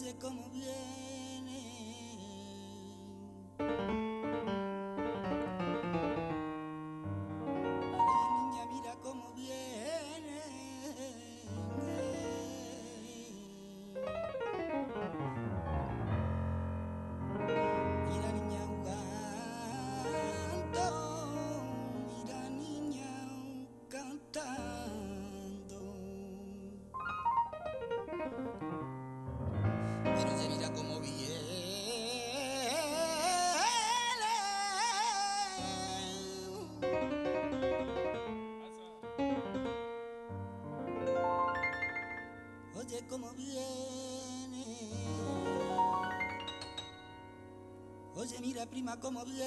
Oye cómo viene. Prima cómo viene.